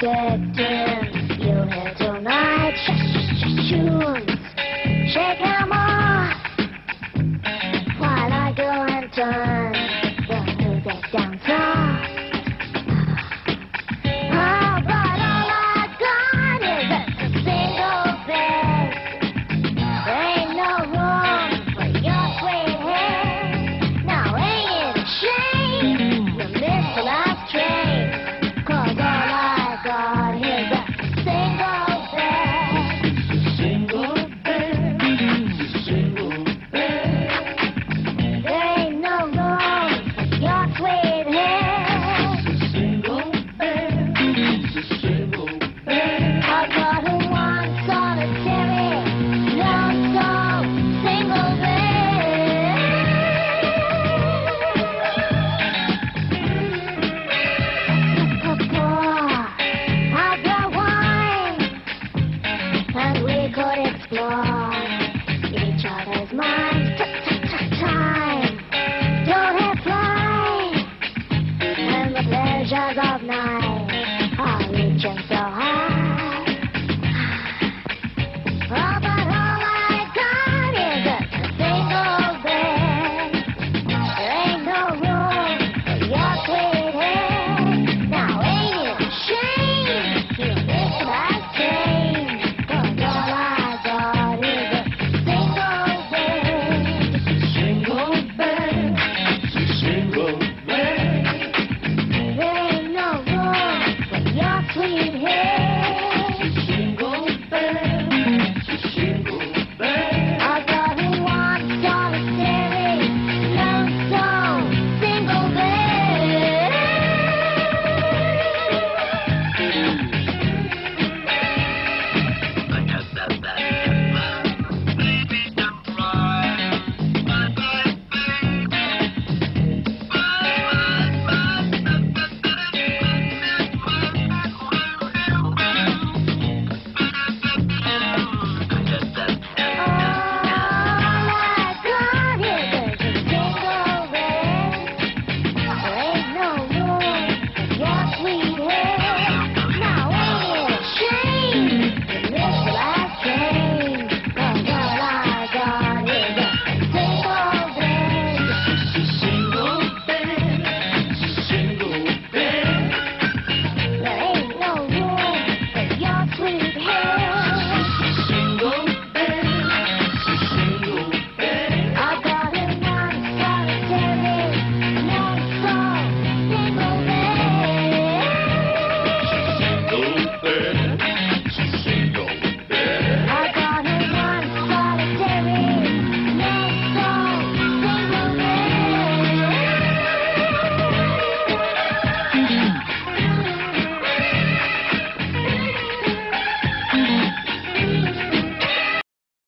get down. Hey.